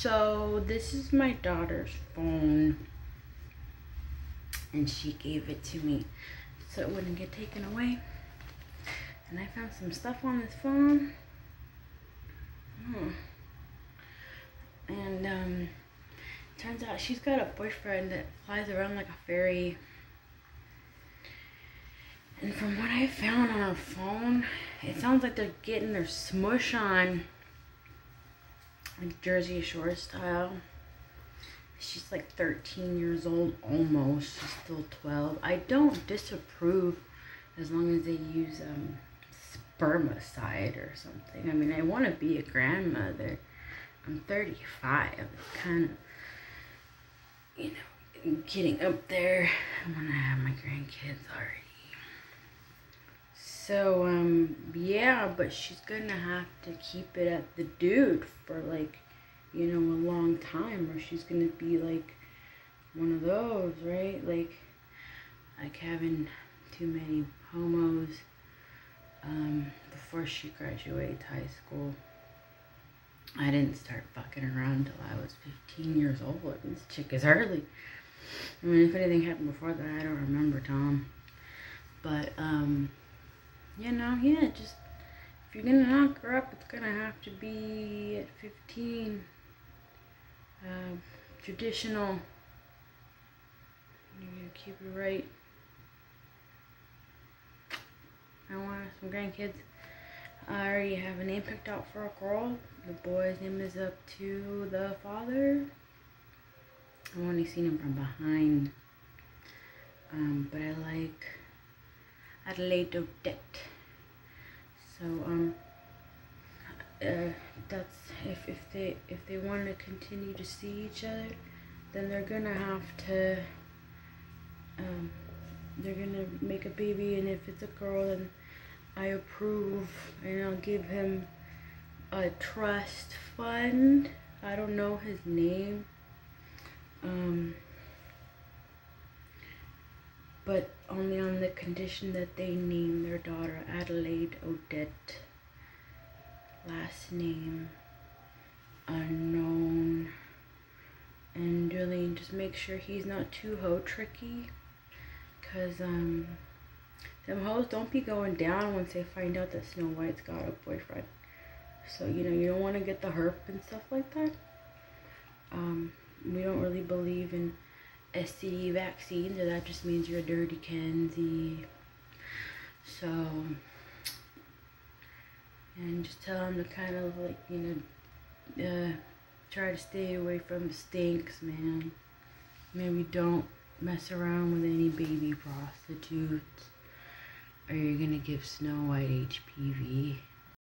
So this is my daughter's phone. And she gave it to me so it wouldn't get taken away. And I found some stuff on this phone. Hmm. And um turns out she's got a boyfriend that flies around like a fairy. And from what I found on her phone, it sounds like they're getting their smush on like Jersey Shore style. She's like 13 years old almost. She's still 12. I don't disapprove as long as they use um, spermicide or something. I mean, I want to be a grandmother. I'm 35. It's kind of, you know, getting up there. I want to have my grandkids already. So, um, yeah, but she's gonna have to keep it at the dude for like, you know, a long time, or she's gonna be like one of those, right? Like, like having too many homos um, before she graduates high school. I didn't start fucking around until I was 15 years old. This chick is early. I mean, if anything happened before that, I don't remember, Tom. But, um, you know, yeah, just if you're gonna knock her up, it's gonna have to be at 15. Uh, traditional. You're gonna keep it right. I want some grandkids. I already have a name picked out for a girl. The boy's name is up to the father. I've only seen him from behind. Um, but I like Adelaide Odette. So um, uh, that's if if they if they want to continue to see each other, then they're gonna have to. Um, they're gonna make a baby, and if it's a girl, then I approve, and I'll give him a trust fund. I don't know his name. Um, but only on the condition that they name their daughter Adelaide Odette. Last name unknown. And really just make sure he's not too hoe tricky. Cause um them hoes don't be going down once they find out that Snow White's got a boyfriend. So, you know, you don't want to get the herp and stuff like that. Um, we don't really believe in STD vaccines, or that just means you're a dirty Kenzie. So, and just tell them to kind of like, you know, uh, try to stay away from stinks, man. Maybe don't mess around with any baby prostitutes, or you're gonna give Snow White HPV.